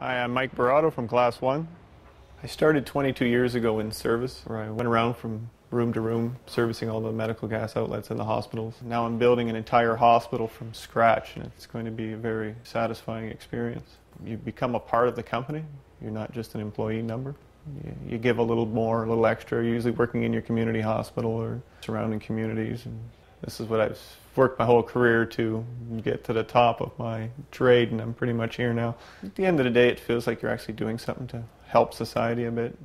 Hi, I'm Mike Baratto from Class 1. I started 22 years ago in service, where I went around from room to room servicing all the medical gas outlets in the hospitals. Now I'm building an entire hospital from scratch, and it's going to be a very satisfying experience. You become a part of the company, you're not just an employee number. You, you give a little more, a little extra, usually working in your community hospital or surrounding communities. And this is what I've worked my whole career to get to the top of my trade, and I'm pretty much here now. At the end of the day, it feels like you're actually doing something to help society a bit.